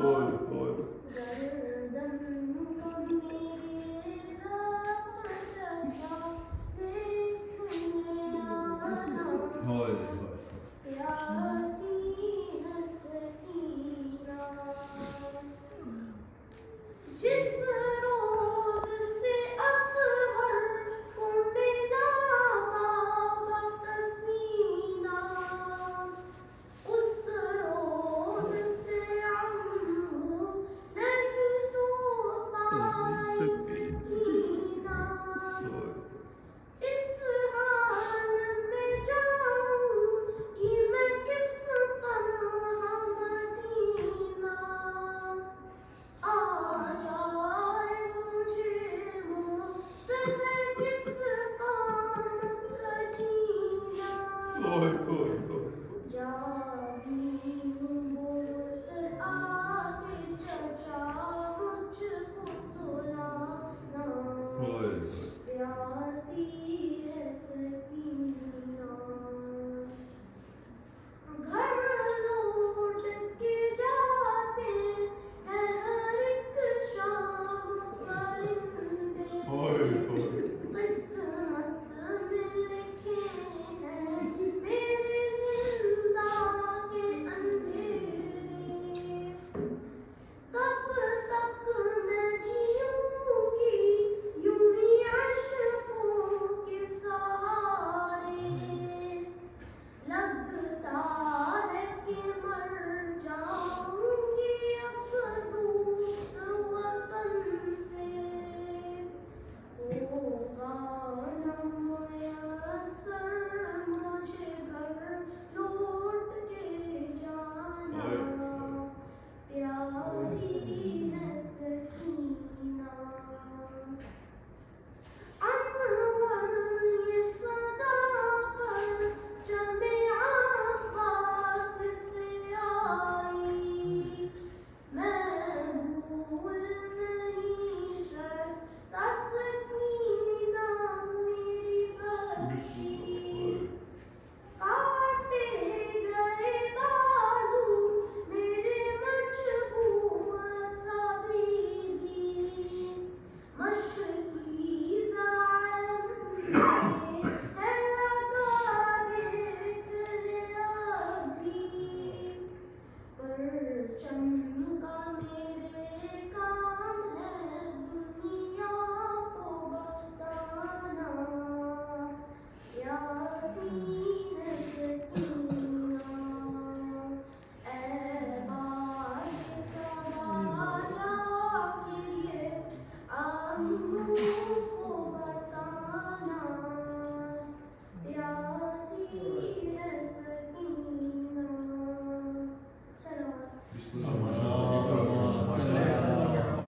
todo, todo. corre, corre.